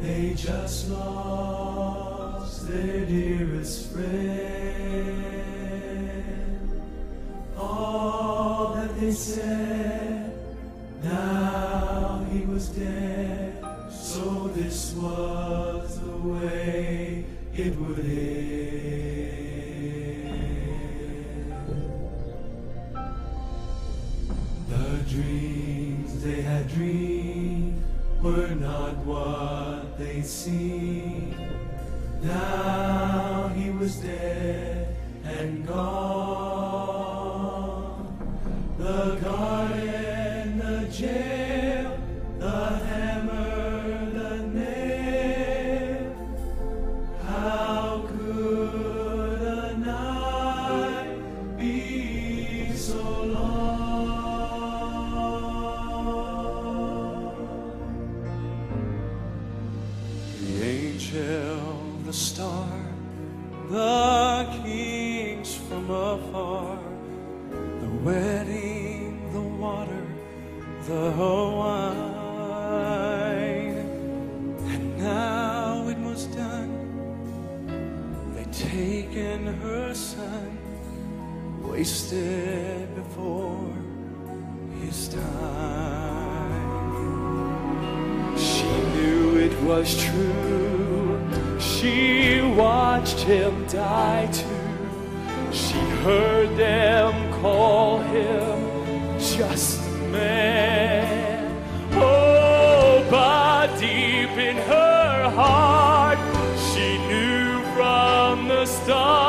they just lost their dearest friend. All that they said, now he was dead. So this was the way it would end. Dreamed were not what they seemed. Now he was dead and gone. Star, the kings from afar, the wedding, the water, the wine, and now it was done. They'd taken her son, wasted before his time. She knew it was true. She watched him die too. She heard them call him just a man. Oh, but deep in her heart, she knew from the start.